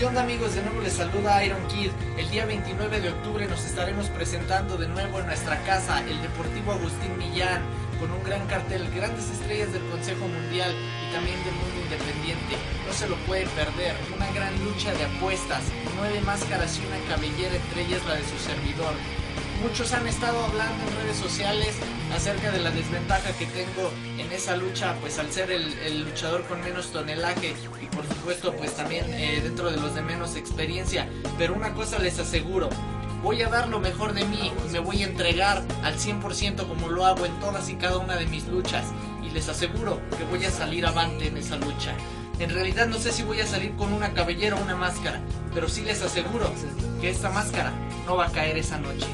¿Qué onda amigos? De nuevo les saluda Iron Kid. El día 29 de octubre nos estaremos presentando de nuevo en nuestra casa, el Deportivo Agustín Millán, con un gran cartel, grandes estrellas del Consejo Mundial y también del mundo independiente. No se lo puede perder, una gran lucha de apuestas, nueve máscaras y una cabellera, entre ellas la de su servidor. Muchos han estado hablando en redes sociales acerca de la desventaja que tengo en esa lucha, pues al ser el, luchador con menos tonelaje y por supuesto pues también eh, dentro de los de menos experiencia. Pero una cosa les aseguro, voy a dar lo mejor de mí me voy a entregar al 100% como lo hago en todas y cada una de mis luchas. Y les aseguro que voy a salir avante en esa lucha. En realidad no sé si voy a salir con una cabellera o una máscara, pero sí les aseguro que esta máscara no va a caer esa noche.